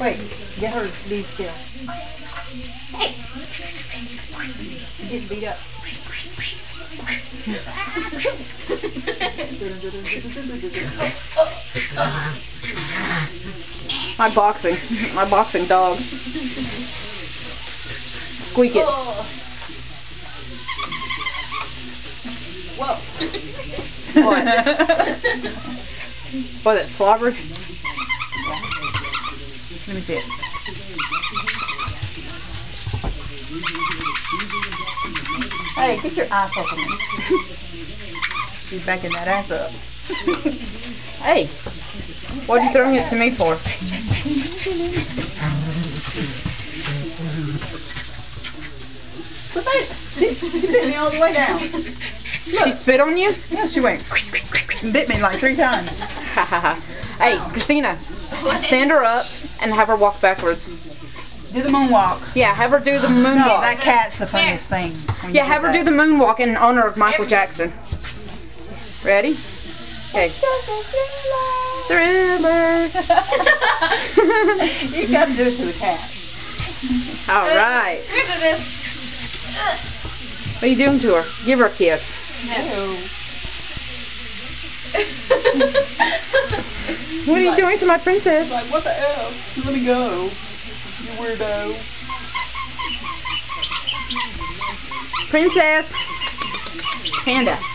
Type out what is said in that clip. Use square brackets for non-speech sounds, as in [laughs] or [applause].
Wait, get her to be still. Hey! She's getting beat up. My boxing, my boxing dog. Squeak it. Whoa! What? What, it slobbered? Let me see it. Hey, get your ass off of me. [laughs] She's backing that ass up. [laughs] Hey, what'd you throw it to me for? But that, she, she bit me all the way down. She spit on you? Yeah, she went and bit me like three times. Ha ha ha. Hey, Christina, stand her up and have her walk backwards. Do the moonwalk. Yeah, have her do the No, moonwalk. that cat's the funniest thing. when you Yeah, have her do that. the moonwalk in honor of Michael Jackson. Ready? Okay. Thriller. [laughs] You gotta do it to the cat. All right. What are you doing to her? Give her a kiss. [laughs] What are you doing to my princess? Like, what the hell? Let me go. You weirdo. Princess. Panda.